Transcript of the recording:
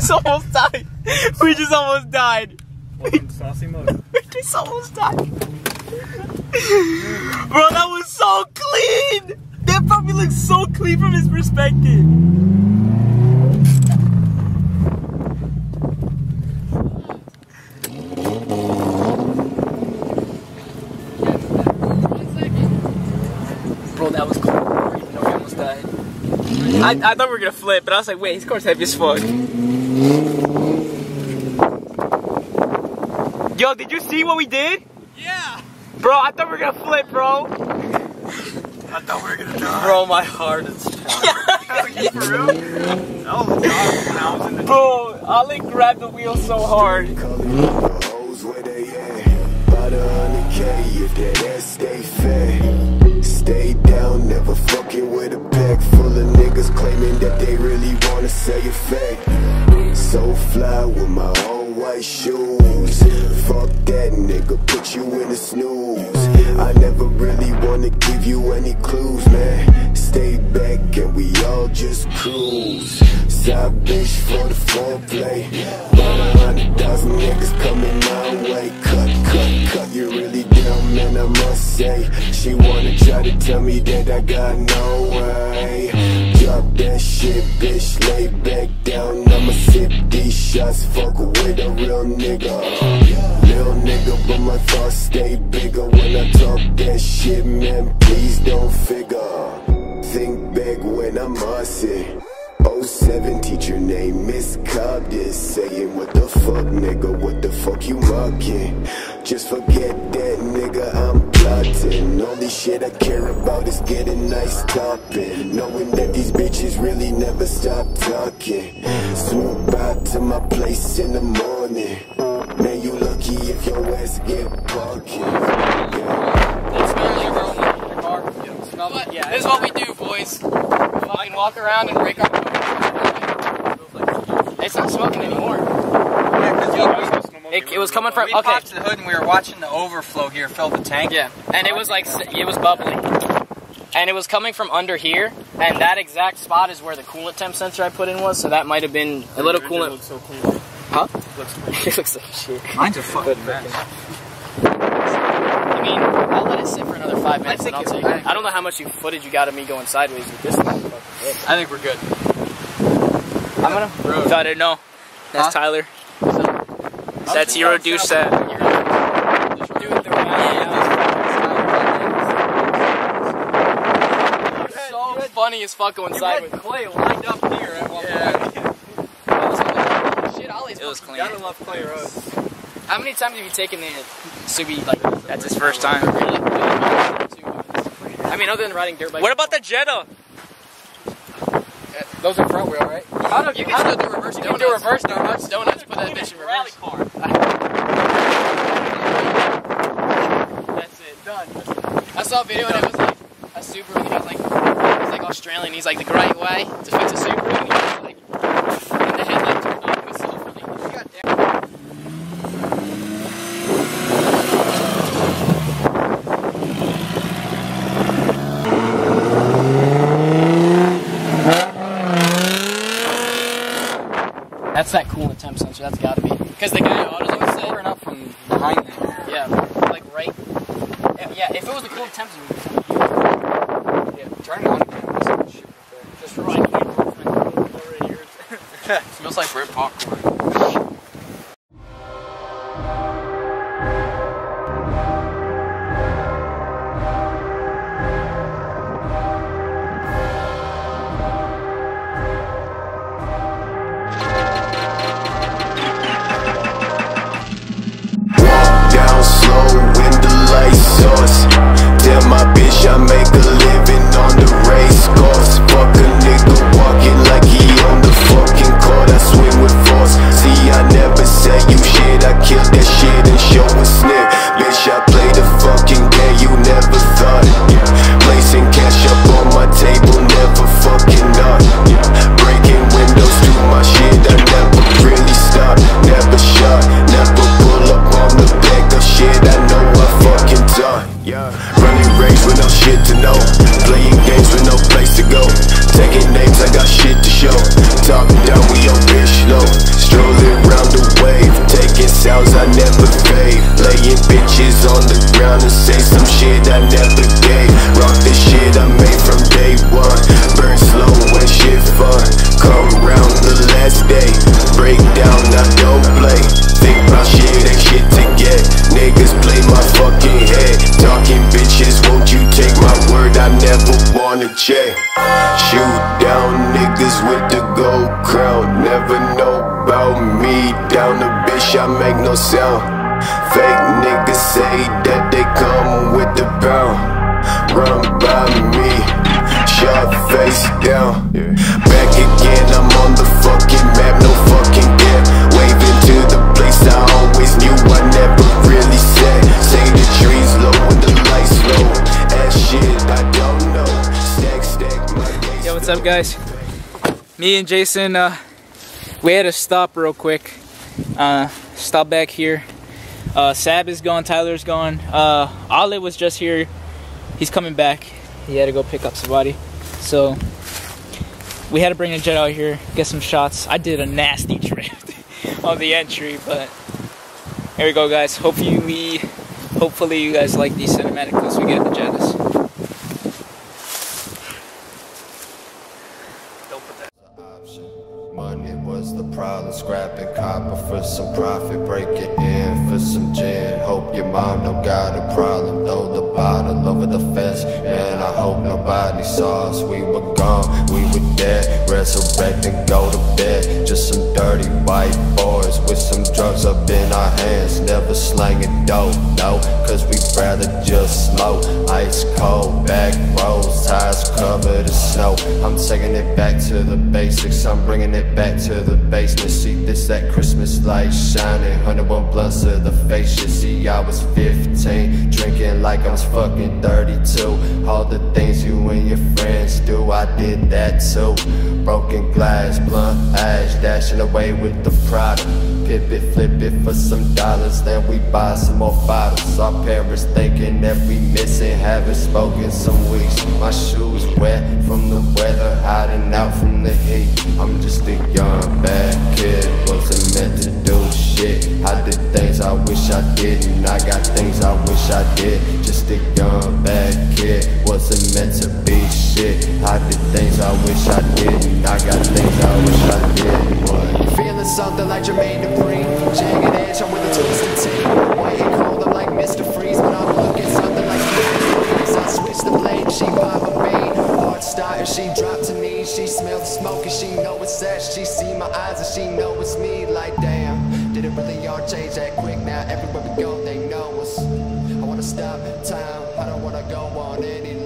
just almost died. We just almost died. Welcome to Saucy Motive. We just almost died. Bro, that was so clean. That probably looks so clean from his perspective. Bro, that was cool. Even though we almost died. I, I thought we were gonna flip, but I was like, wait, his car's heavy as fuck. Yo, did you see what we did? Yeah. Bro, I thought we were gonna flip, bro. I thought we were gonna die. Bro, my heart is. you for real? That was God when I in the Bro, Ali grabbed the wheel so hard. Hoes where they at? About a hundred K if that ass stay fat. Stay down, never fucking with a pack full of niggas claiming that they really wanna say a fact. So fly with my all white shoes. Nigga, put you in a snooze. I never really wanna give you any clues, man. Stay back and we all just cruise. Side bitch for the foreplay. About a hundred thousand niggas coming my way. Cut, cut, cut, you really down, man, I must say. She wanna try to tell me that I got no way. Drop that shit, bitch, lay back down. I'ma sip these shots, fuck with a real nigga. Little nigga, but my thoughts stay bigger when I talk that shit, man. Please don't figure. Think back when I'm it. 07 teacher named Miss Cobden saying what the fuck nigga what the fuck you mocking just forget that nigga I'm plotting. Only shit I care about is getting nice topping. Knowing that these bitches really never stop talking. Swoop out to my place in the morning. Man you lucky if your ass get parking. But yeah, this is what we do, boys. Fucking walk around and break our. It's not smoking anymore. It, it was coming from We okay. popped the hood and we were watching the overflow here fill the tank. Yeah, and it was like it was bubbling, and it was coming from under here, and that exact spot is where the coolant temp sensor I put in was. So that might have been a little coolant. Looks so cool. Huh? Looks it looks like shit. Mine's a fucking mess. I mean, I'll let it sit for another five minutes, and think I'll it- take it. I don't know how much you footage you got of me going sideways with this. thing. I think we're good. I'm gonna. Bro. So I didn't know. That's Huh? Tyler. That's Hero Douche set. So funny as fuck going sideways. Clay lined up here at one Shit, Ollie's It was fucking clean. good. love Clay Road. How many times have you taken the Subi? Like that's his first time. I mean, other than riding dirt bikes. What about the Jetta? those are front wheel, right? How do You can still do reverse You donuts. can do reverse donuts. Donuts. Put that bitch in reverse. That's it. Done. I saw a video and it was like a Subaru and he was like, he was like Australian. He's like the great way to fix a Subaru. And he was like, and the headlight turned off. It was so funny. That's that coolant temp sensor. That's got to be. Because the guy at AutoZone said. Up from behind there. Yeah. Yeah, if it was the coolant temp sensor. Yeah, turn it on. Just right. Smells like burnt popcorn. Yeah, running race with no shit to know. Playing games with no place to go. Taking names, I got shit to show. Talking down we on bitch low. Strolling round the wave. Taking sounds I never gave. Laying bitches on the ground and say some shit I never gave. Rock this shit. Niggas with the gold crown never know about me. Down the bitch, I make no sound. Fake niggas say that they come with the pound. Run by me, shot face down. Back again, I'm on the fucking up, guys? Me and Jason, uh, we had to stop real quick. Uh, stop back here. Uh, Sab is gone, Tyler's gone. Uh, was just here. He's coming back. He had to go pick up somebody. So, we had to bring a jet out here, get some shots. I did a nasty drift on the entry, but here we go, guys. Hopefully, we, hopefully you guys like these cinematic clips we get the Jettas. Problem, scrapping copper for some profit, break it in for some gin. Your mom don't got a problem, throw the bottle over the fence. And I hope nobody saw us, we were gone, we were dead. Resurrect and go to bed, just some dirty white boys with some drugs up in our hands. Never slanging dope, no, cause we rather just smoke. Ice cold, back roads, tires covered in snow. I'm taking it back to the basics, I'm bringing it back to the basement. See this that Christmas light shining, 101 blunts to the face. You see, I was 15, drinking like I was fucking 32. All the things you and your friends do, I did that too. Broken glass, blunt ash, dashing away with the product. Pip it, flip it for some dollars, then we buy some more bottles. Our parents thinking that we missing, haven't spoken some weeks. My shoes wet from the weather, hiding out from the heat. I'm just a young bad kid, I did Just a young bad kid Wasn't meant to be shit. I did things I wish I didn't. I got things I wish I did What? Feeling something like Jermaine Dupri. Jagged edge, I'm with a twisted team. White and cold, I'm like Mr. Freeze But I'm looking something like Freeze. I switch the blade, she Papa Rain Heart starter, she dropped to me. She smelled the smoke and she know it's that. She see my eyes and she know it's me. Like damn, did it really all change that quick? Now everywhere we go, they know stop time. I don't wanna go on anymore.